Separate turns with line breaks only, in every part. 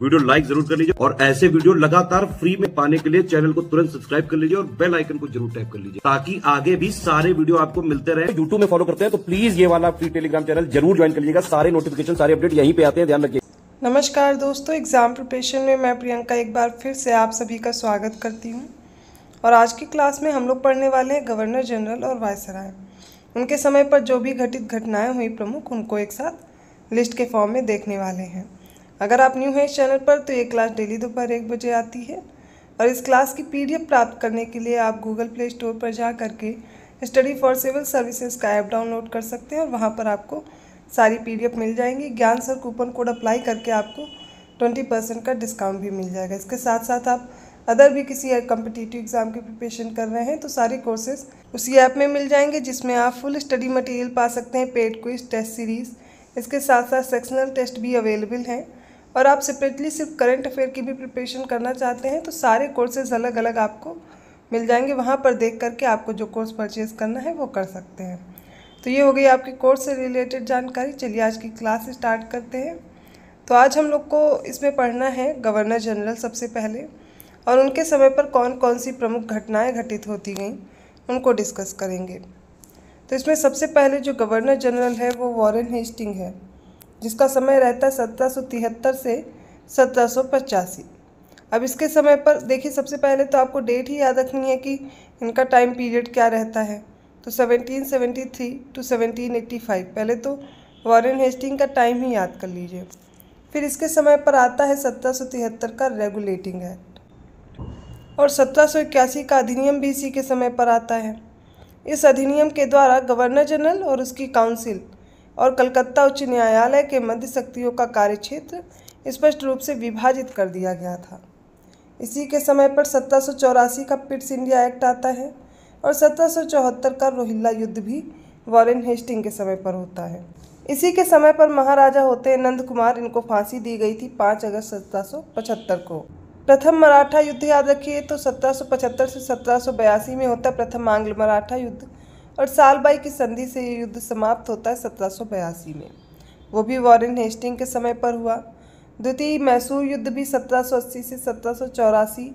Video like ज़रूर कर लीजिए और ऐसे वीडियो लगातार फ्री में पाने के लिए चैनल को तुरंत सब्सक्राइब कर लीजिए और बेल आइकन को ज़रूर टैप कर लीजिए ताकि आगे भी सारे वीडियो आपको मिलते रहे। यूट्यूब में फॉलो करते हैं तो प्लीज़ ये वाला फ्री टेलीग्राम चैनल ज़रूर ज्वाइन कर लीजिएगा। सारे नोटिफिकेशन सारे अपडेट यहीं पे आते हैं ध्यान रखिए।
नमस्कार दोस्तों एग्ज़ाम प्रिपरेशन में मैं प्रियंका एक बार फिर से आप सभी का स्वागत करती हूँ। और आज की क्लास में हम लोग पढ़ने वाले हैं गवर्नर जनरल और वायसराय उनके समय पर जो भी घटित घटनाएँ हुई प्रमुख उनको एक साथ लिस्ट के फॉर्म में देखने वाले हैं। अगर आप न्यू हैं इस चैनल पर तो ये क्लास डेली दोपहर एक बजे आती है। और इस क्लास की पीडीएफ प्राप्त करने के लिए आप गूगल प्ले स्टोर पर जा करके स्टडी फॉर सिविल सर्विसेज़ का ऐप डाउनलोड कर सकते हैं और वहाँ पर आपको सारी पीडीएफ मिल जाएँगी। ज्ञान सर कूपन कोड अप्लाई करके आपको ट्वेंटी परसेंट का डिस्काउंट भी मिल जाएगा। इसके साथ साथ आप अदर भी किसी कम्पिटिटिव एग्ज़ाम की प्रिपरेशन कर रहे हैं तो सारे कोर्सेज उसी ऐप में मिल जाएँगे, जिसमें आप फुल स्टडी मटेरियल पा सकते हैं पेड क्विज टेस्ट सीरीज़ इसके साथ साथ सेक्शनल टेस्ट भी अवेलेबल हैं। और आप सेपरेटली सिर्फ़ करंट अफेयर की भी प्रिपरेशन करना चाहते हैं तो सारे कोर्सेज अलग अलग आपको मिल जाएँगे। वहाँ पर देख करके आपको जो कोर्स परचेज़ करना है, वो कर सकते हैं। तो ये हो गई आपकी कोर्स से रिलेटेड जानकारी। चलिए आज की क्लास स्टार्ट करते हैं। तो आज हम लोग को इसमें पढ़ना है गवर्नर जनरल सबसे पहले, और उनके समय पर कौन कौन सी प्रमुख घटनाएँ घटित होती गई, उनको डिस्कस करेंगे। तो इसमें सबसे पहले जो गवर्नर जनरल है, वो वॉरेन हेस्टिंग है। जिसका समय रहता है सत्रह सौ तिहत्तर से सत्रह सौ पचासी। अब इसके समय पर देखिए, सबसे पहले तो आपको डेट ही याद रखनी है कि इनका टाइम पीरियड क्या रहता है। तो 1773 टू 1785 पहले तो वॉरेन हेस्टिंग का टाइम ही याद कर लीजिए। फिर इसके समय पर आता है सत्रह सौ तिहत्तर का रेगुलेटिंग एक्ट और सत्रह सौ इक्यासी का अधिनियम भी इसी के समय पर आता है। इस अधिनियम के द्वारा गवर्नर जनरल और उसकी काउंसिल और कलकत्ता उच्च न्यायालय के मध्य शक्तियों का कार्यक्षेत्र स्पष्ट रूप से विभाजित कर दिया गया था। इसी के समय पर सत्रह सौ चौरासी का पिट्स इंडिया एक्ट आता है और सत्रह सौ चौहत्तर का रोहिल्ला युद्ध भी वॉरेन हेस्टिंग के समय पर होता है। इसी के समय पर महाराजा होते नंद कुमार इनको फांसी दी गई थी 5 अगस्त सत्रह सौ पचहत्तर को। प्रथम मराठा युद्ध याद रखिए तो 1775 से सत्रह सौ बयासी में होता प्रथम आंग्ल मराठा युद्ध। और सालबाई की संधि से ये युद्ध समाप्त होता है सत्रह सौ बयासी में। वो भी वॉरेन हेस्टिंग के समय पर हुआ। द्वितीय मैसूर युद्ध भी 1780 से सत्रह सौ चौरासी।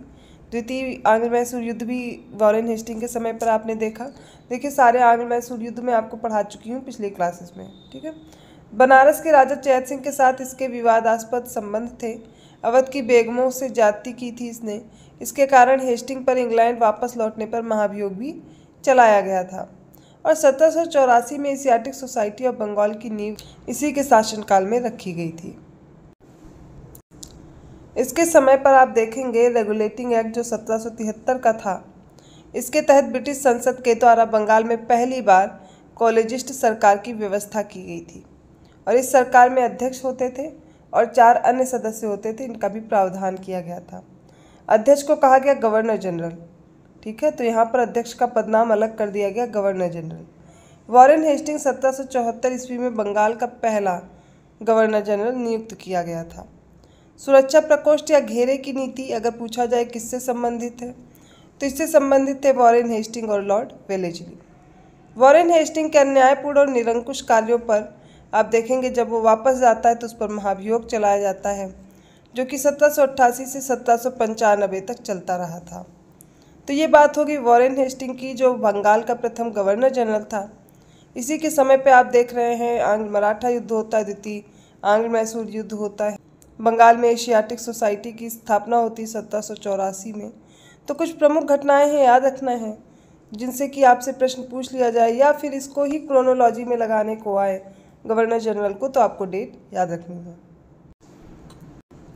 द्वितीय आंग्ल मैसूर युद्ध भी वॉरेन हेस्टिंग के समय पर आपने देखा। देखिए, सारे आंग्ल मैसूर युद्ध में आपको पढ़ा चुकी हूँ पिछले क्लासेस में, ठीक है? बनारस के राजा चैत सिंह के साथ इसके विवादास्पद संबंध थे। अवध की बेगमों से जाति की थी इसने। इसके कारण हेस्टिंग पर इंग्लैंड वापस लौटने पर महाभियोग भी चलाया गया था। और सत्रह सौ चौरासी में एशियाटिक सोसाइटी ऑफ़ बंगाल की नींव इसी के शासनकाल में रखी गई थी। इसके समय पर आप देखेंगे रेगुलेटिंग एक्ट जो सत्रह सौ तिहत्तर का था, इसके तहत ब्रिटिश संसद के द्वारा बंगाल में पहली बार कॉलेजिस्ट सरकार की व्यवस्था की गई थी और इस सरकार में अध्यक्ष होते थे और चार अन्य सदस्य होते थे, इनका भी प्रावधान किया गया था। अध्यक्ष को कहा गया गवर्नर जनरल। ठीक है? तो यहाँ पर अध्यक्ष का पदनाम अलग कर दिया गया, गवर्नर जनरल। वॉरेन हेस्टिंग सत्रह सौ चौहत्तर ईस्वी में बंगाल का पहला गवर्नर जनरल नियुक्त किया गया था। सुरक्षा प्रकोष्ठ या घेरे की नीति अगर पूछा जाए, किससे संबंधित है? तो इससे संबंधित थे वॉरेन हेस्टिंग और लॉर्ड वेलेजली। वॉरेन हेस्टिंग के अन्यायपूर्ण और निरंकुश कार्यों पर आप देखेंगे, जब वो वापस जाता है तो उस पर महाभियोग चलाया जाता है, जो कि सत्रह सौ अट्ठासी से सत्रह सौ पंचानबे तक चलता रहा था। तो ये बात होगी वॉरेन हेस्टिंग की, जो बंगाल का प्रथम गवर्नर जनरल था। इसी के समय पे आप देख रहे हैं, आंग्ल मराठा युद्ध होता है, द्वितीय आंग्ल मैसूर युद्ध होता है। बंगाल में एशियाटिक सोसाइटी की स्थापना होती सत्रह में। तो कुछ प्रमुख घटनाएँ हैं, याद रखना है, जिनसे कि आपसे प्रश्न पूछ लिया जाए, या फिर इसको ही क्रोनोलॉजी में लगाने को आए गवर्नर जनरल को तो आपको डेट याद रखनी है।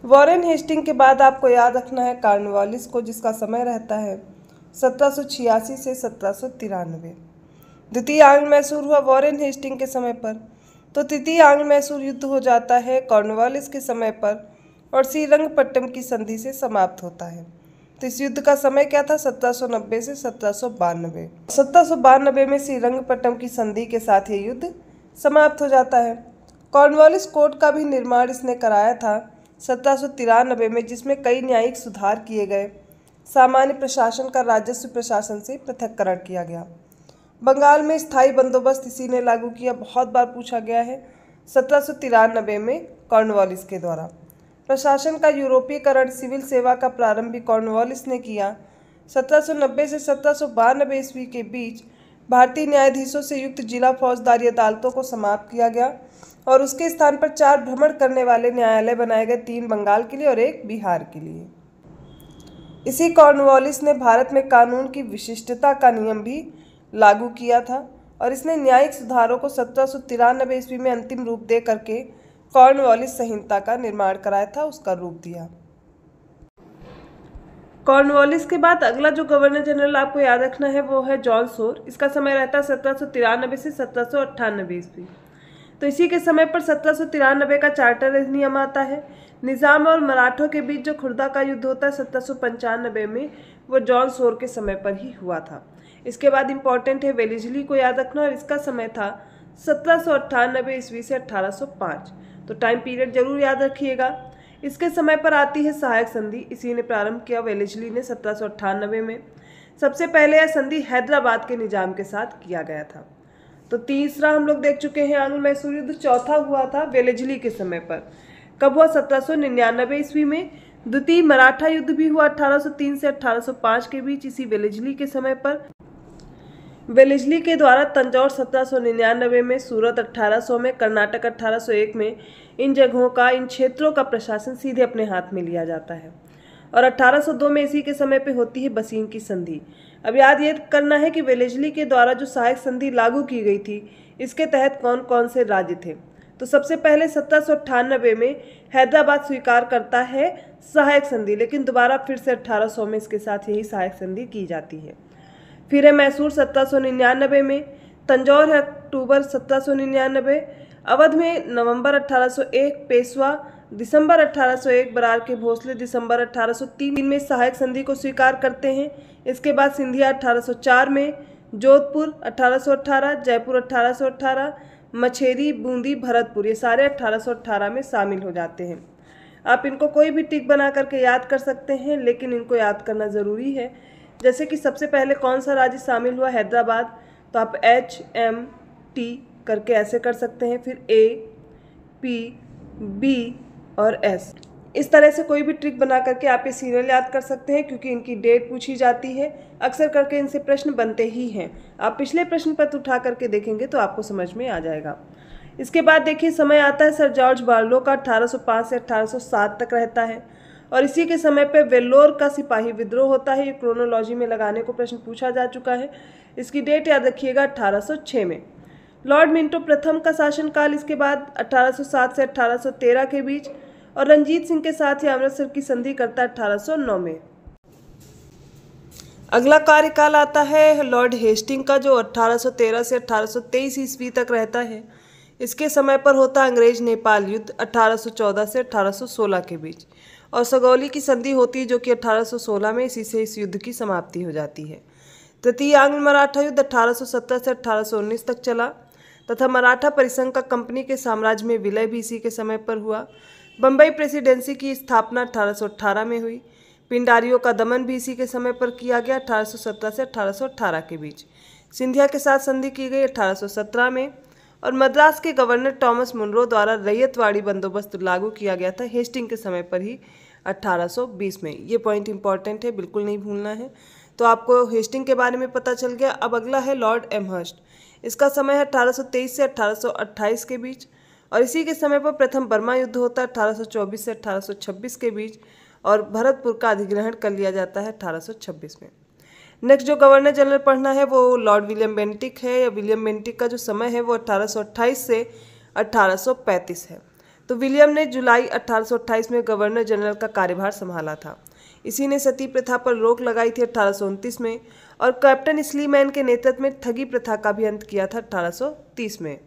वॉरेन हेस्टिंग के बाद आपको याद रखना है कार्नवालिस को, जिसका समय रहता है सत्रह सौ छियासी से सत्रह सौ तिरानवे। द्वितीय आंग्ल मैसूर हुआ वॉरेन हेस्टिंग के समय पर। तो तृतीय आंग्ल मैसूर युद्ध हो जाता है कॉर्नवालिस के समय पर और श्रीरंगपट्टम की संधि से समाप्त होता है। तो इस युद्ध का समय क्या था? 1790 से सत्रह सत्रह में श्रीरंगपट्टम की संधि के साथ ये युद्ध समाप्त हो जाता है। कॉर्नवालिस कोर्ट का भी निर्माण इसने कराया था सत्रह सौ तिरानबे में, जिसमें कई न्यायिक सुधार किए गए। सामान्य प्रशासन का राजस्व प्रशासन से पृथककरण किया गया। बंगाल में स्थायी बंदोबस्त इसी ने लागू किया, बहुत बार पूछा गया है। सत्रह सौ तिरानबे में कॉर्नवालिस के द्वारा। प्रशासन का यूरोपीयकरण सिविल सेवा का प्रारंभ भी कॉर्नवालिस ने किया। 1790 से सत्रह सौ बानबे ईस्वी के बीच भारतीय न्यायाधीशों से युक्त जिला फौजदारी अदालतों को समाप्त किया गया और उसके स्थान पर चार भ्रमण करने वाले न्यायालय बनाए गए, तीन बंगाल के लिए और एक बिहार के लिए। इसी कॉर्नवालिस ने भारत में कानून की विशिष्टता का नियम भी लागू किया था और इसने न्यायिक सुधारों को सत्रह ईस्वी में अंतिम रूप दे करके कॉर्नवालिस संहिता का निर्माण कराया था, उसका रूप दिया। कॉर्नवालिस के बाद अगला जो गवर्नर जनरल आपको याद रखना है, वो है जॉन सोर। इसका समय रहता है सत्रह से सत्रह ईस्वी। तो इसी के समय पर सत्रह सौ तिरानबे का चार्टर अधिनियम आता है। निज़ाम और मराठों के बीच जो खुर्दा का युद्ध होता है, सत्रह सौ पंचानबे में, वो जॉन सोर के समय पर ही हुआ था। इसके बाद इंपॉर्टेंट है, वेलिजली को याद रखना और इसका समय था सत्रह सौ अट्ठानबे ईस्वी से 1805 तो टाइम पीरियड ज़रूर याद रखिएगा। इसके समय पर आती है सहायक संधि, इसी ने प्रारंभ किया वेलिजली ने सत्रह सौ अट्ठानबे में। सबसे पहले यह संधि हैदराबाद के निज़ाम के साथ किया गया था। तो तीसरा हम लोग देख चुके हैं आंग्ल मैसूर युद्ध चौथा हुआ था वेलेजली के समय पर। कब हुआ? सत्रह ईस्वी में। द्वितीय मराठा युद्ध भी हुआ 1803 से 1805 के बीच इसी वेलेजली के समय पर। वेलेजली के द्वारा तंजौर 1799 में, सूरत 1800 में, कर्नाटक 1801 में इन जगहों का, इन क्षेत्रों का प्रशासन सीधे अपने हाथ में लिया जाता है। और 1802 में इसी के समय पे होती है बसीन की संधि। अब याद ये करना है कि वेलेजली के द्वारा जो सहायक संधि लागू की गई थी, इसके तहत कौन कौन से राज्य थे? तो सबसे पहले सत्रह सौ अट्ठानबे में हैदराबाद स्वीकार करता है सहायक संधि, लेकिन दोबारा फिर से 1800 में इसके साथ यही सहायक संधि की जाती है। फिर है मैसूर सत्रह सौ निन्यानबे में, तंजौर है अक्टूबर सत्रह सौ निन्यानबे अवध में नवंबर 1801 पेशवा दिसंबर 1801 बरार के भोसले दिसंबर 1803 में सहायक संधि को स्वीकार करते हैं। इसके बाद सिंधिया 1804 में, जोधपुर 1818 जयपुर 1818 मछेरी, बूंदी, भरतपुर, ये सारे 1818 में शामिल हो जाते हैं। आप इनको कोई भी टिक बना करके याद कर सकते हैं, लेकिन इनको याद करना ज़रूरी है। जैसे कि सबसे पहले कौन सा राज्य शामिल हुआ, हैदराबाद तो आप एच एम टी करके ऐसे कर सकते हैं। फिर ए पी बी और एस। इस तरह से कोई भी ट्रिक बना करके आप ये सीरियल याद कर सकते हैं, क्योंकि इनकी डेट पूछी जाती है। अक्सर करके इनसे प्रश्न बनते ही हैं। आप पिछले प्रश्न पत्र उठा करके देखेंगे तो आपको समझ में आ जाएगा। इसके बाद देखिए, समय आता है सर जॉर्ज बार्लो का 1805 से 1807 तक रहता है। और इसी के समय पे वेल्लोर का सिपाही विद्रोह होता है। ये क्रोनोलॉजी में लगाने को प्रश्न पूछा जा चुका है। इसकी डेट याद रखिएगा 1806 में। लॉर्ड मिंटो प्रथम का शासनकाल इसके बाद 1807 से 1813 के बीच और रंजीत सिंह के साथ ही अमृतसर की संधि करता है अठारह में। अगला कार्यकाल आता है लॉर्ड हेस्टिंग का, जो 1813 से 1823 ईस्वी तक रहता है। इसके समय पर होता अंग्रेज़ नेपाल युद्ध 1814 से 1816 के बीच। और सगौली की संधि होती है, जो कि 1816 में, इसी से इस युद्ध की समाप्ति हो जाती है। तृतीय आंग्ल मराठा युद्ध 1870 से 1819 तक चला। तथा मराठा परिसंघ का कंपनी के साम्राज्य में विलय भी इसी के समय पर हुआ। बम्बई प्रेसिडेंसी की स्थापना 1818 में हुई। पिंडारियों का दमन भी इसी के समय पर किया गया 1817 से 1818 के बीच। सिंधिया के साथ संधि की गई 1817 में और मद्रास के गवर्नर टॉमस मुनरो द्वारा रैयतवाड़ी बंदोबस्त लागू किया गया था हेस्टिंग के समय पर ही 1820 में। ये पॉइंट इंपॉर्टेंट है, बिल्कुल नहीं भूलना है। तो आपको हेस्टिंग के बारे में पता चल गया। अब अगला है लॉर्ड एमहर्स्ट। इसका समय है 1823 से 1828 के बीच। और इसी के समय पर प्रथम बर्मा युद्ध होता है 1824 से 1826 के बीच और भरतपुर का अधिग्रहण कर लिया जाता है 1826 में। नेक्स्ट जो गवर्नर जनरल पढ़ना है वो लॉर्ड विलियम बेंटिक है। या विलियम बेंटिक का जो समय है वो 1828 से 1835 है। तो विलियम ने जुलाई 1828 में गवर्नर जनरल का कार्यभार संभाला था। इसी ने सती प्रथा पर रोक लगाई थी अठारह में और कैप्टन स्लीमैन के नेतृत्व में ठगी प्रथा का भी अंत किया था 1830 में।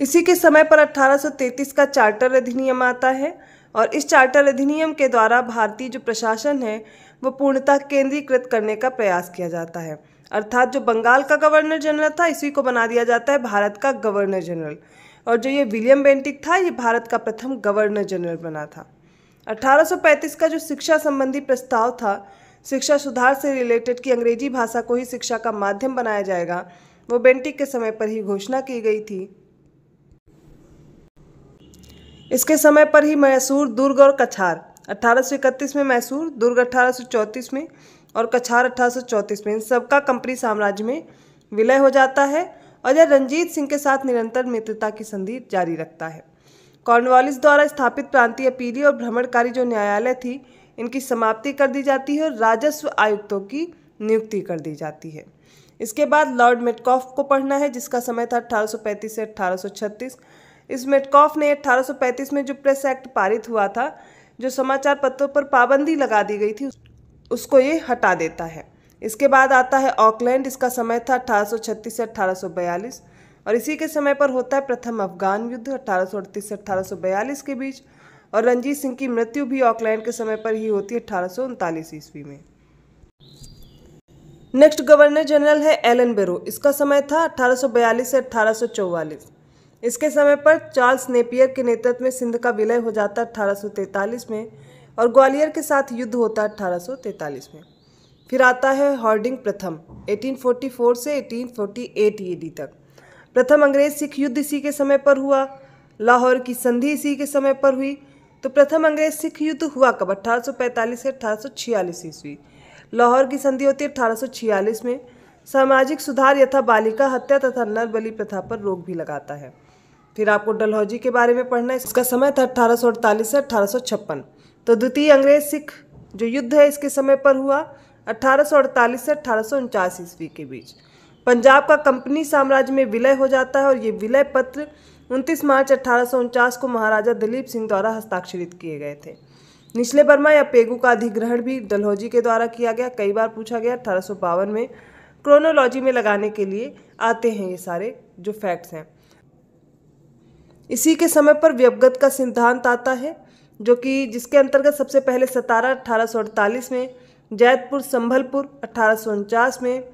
इसी के समय पर 1833 का चार्टर अधिनियम आता है और इस चार्टर अधिनियम के द्वारा भारतीय जो प्रशासन है, वो पूर्णतः केंद्रीकृत करने का प्रयास किया जाता है। अर्थात जो बंगाल का गवर्नर जनरल था, इसी को बना दिया जाता है, भारत का गवर्नर जनरल। और जो ये विलियम बेंटिक था, ये भारत का प्रथम गवर्नर जनरल बना था। 1835 का जो शिक्षा संबंधी प्रस्ताव था, शिक्षा सुधार से रिलेटेड कि अंग्रेज़ी भाषा को ही शिक्षा का माध्यम बनाया जाएगा, वो बेंटिक के समय पर ही घोषणा की गई थी। इसके समय पर ही मैसूर, दुर्ग और कछार। 1831 में मैसूर, दुर्ग 1834 में और कछार 1834 में इन सबका कंपनी साम्राज्य में विलय हो जाता है और यह रंजीत सिंह के साथ निरंतर मित्रता की संधि जारी रखता है। कॉर्नवालिस द्वारा स्थापित प्रांतीय पीढ़ी और भ्रमणकारी जो न्यायालय थी, इनकी समाप्ति कर दी जाती है और राजस्व आयुक्तों की नियुक्ति कर दी जाती है। इसके बाद लॉर्ड मेटकॉफ को पढ़ना है, जिसका समय था 1835 से 1836 इस मेटकॉफ ने 1835 में जो प्रेस एक्ट पारित हुआ था, जो समाचार पत्रों पर पाबंदी लगा दी गई थी, उसको ये हटा देता है। इसके बाद आता है ऑकलैंड, इसका समय था 1836 से 1842 और इसी के समय पर होता है प्रथम अफगान युद्ध, अठारह से अठारह के बीच और रंजीत सिंह की मृत्यु भी ऑकलैंड के समय पर ही होती है अठारह ईस्वी में। नेक्स्ट गवर्नर जनरल है एलन बेरो, इसका समय था 1842 से 1844 इसके समय पर चार्ल्स नेपियर के नेतृत्व में सिंध का विलय हो जाता 1843 में और ग्वालियर के साथ युद्ध होता 1843 में। फिर आता है हॉर्डिंग प्रथम 1844 से 1848 ईडी तक। प्रथम अंग्रेज़ सिख युद्ध इसी के समय पर हुआ, लाहौर की संधि इसी के समय पर हुई। तो प्रथम अंग्रेज़ सिख युद्ध हुआ कब? 1845 से अठारह ईस्वी। लाहौर की संधि होती है अठारह सौ छियालीस में। सामाजिक सुधार यथा बालिका हत्या तथा नर बलि प्रथा पर रोक भी लगाता है। फिर आपको डलहौजी के बारे में पढ़ना है। इसका समय था अठारह से अठारह सौ छप्पन। तो द्वितीय अंग्रेज़ सिख जो युद्ध है, इसके समय पर हुआ, अठारह सौ अड़तालीस से अठारह सौ उनचास ईस्वी के बीच। पंजाब का कंपनी साम्राज्य में विलय हो जाता है और ये विलय पत्र 29 मार्च अठारह को महाराजा दिलीप सिंह द्वारा हस्ताक्षरित किए गए थे। निचले बर्मा या पेगू का अधिग्रहण भी डलहौजी के द्वारा किया गया। कई बार पूछा गया, अठारह सौ बावन में क्रोनोलॉजी में लगाने के लिए आते हैं ये सारे जो फैक्ट्स हैं। इसी के समय पर व्यवगत का सिद्धांत आता है, जो कि जिसके अंतर्गत सबसे पहले सतारा अठारह में, जैतपुर, संभलपुर, अठारह में,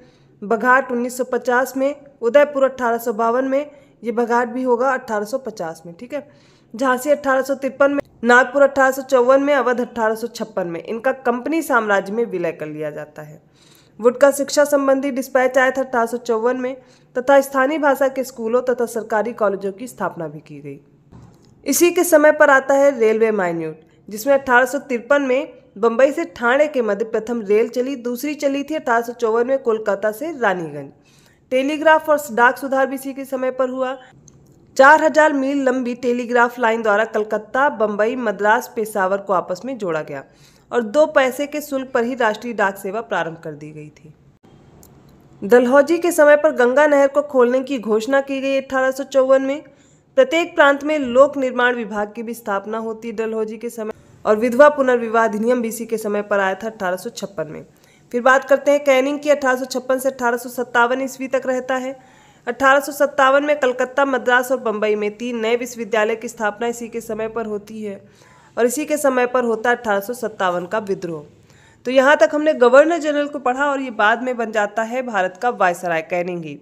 बघाट 1950 में, उदयपुर अठारह में, ये बघाट भी होगा 1850 में, ठीक है? झांसी अठारह में, नागपुर अठारह सौ चौवन में, अवध अठारह में, इनका कंपनी साम्राज्य में विलय कर लिया जाता है। वुड का शिक्षा संबंधी डिस्पैच आया था अठारह में, तथा स्थानीय भाषा के स्कूलों तथा सरकारी कॉलेजों की स्थापना भी की गई। इसी के समय पर आता है रेलवे माइन्यूट, जिसमें अठारह में बम्बई से ठाणे के मध्य प्रथम रेल चली, दूसरी चली थी अठारह सौ चौवन में कोलकाता से रानीगंज। टेलीग्राफ और डाक सुधार भी इसी के समय पर हुआ। चार हज़ार मील लंबी टेलीग्राफ लाइन द्वारा कलकत्ता बम्बई मद्रास, पेशावर को आपस में जोड़ा गया। और दो पैसे के शुल्क पर ही राष्ट्रीय डाक सेवा प्रारंभ कर दी गई थी। दलहौजी के समय पर गंगा नहर को खोलने की घोषणा की गई अठारह में। प्रत्येक प्रांत में लोक निर्माण विभाग की भी स्थापना होती डलहौजी के समय और विधवा पुनर्विवाह अधिनियम बीसी के समय पर आया था अठारह में। फिर बात करते हैं कैनिंग की, अठारह से अठारह ईस्वी तक रहता है। अठारह में कलकत्ता, मद्रास और बम्बई में तीन नए विश्वविद्यालय की स्थापना इसी के समय पर होती है। और इसी के समय पर होता अठारह का विद्रोह। तो यहाँ तक हमने गवर्नर जनरल को पढ़ा और ये बाद में बन जाता है भारत का वायसराय कैनिंग ही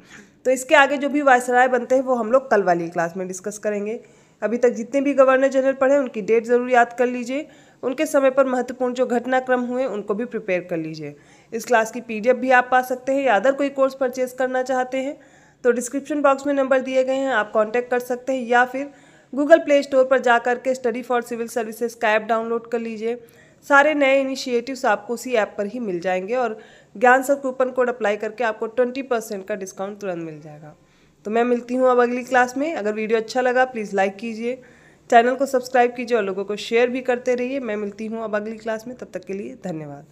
तो इसके आगे जो भी वायसराय बनते हैं वो हम लोग कल वाली क्लास में डिस्कस करेंगे। अभी तक जितने भी गवर्नर जनरल पढ़े उनकी डेट ज़रूर याद कर लीजिए। उनके समय पर महत्वपूर्ण जो घटनाक्रम हुए, उनको भी प्रिपेयर कर लीजिए। इस क्लास की पीडीएफ भी आप पा सकते हैं, या अदर कोई कोर्स परचेज करना चाहते हैं तो डिस्क्रिप्शन बॉक्स में नंबर दिए गए हैं, आप कांटेक्ट कर सकते हैं, या फिर गूगल प्ले स्टोर पर जा करके स्टडी फॉर सिविल सर्विसेज़ का ऐप डाउनलोड कर लीजिए। सारे नए इनिशिएटिव्स आपको उसी ऐप पर ही मिल जाएँगे और ज्ञान सर कूपन कोड अप्लाई करके आपको ट्वेंटी परसेंट का डिस्काउंट तुरंत मिल जाएगा। तो मैं मिलती हूँ अब अगली क्लास में। अगर वीडियो अच्छा लगा प्लीज़ लाइक कीजिए। चैनल को सब्सक्राइब कीजिए और लोगों को शेयर भी करते रहिए। मैं मिलती हूँ अब अगली क्लास में। तब तक के लिए धन्यवाद।